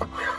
Yeah.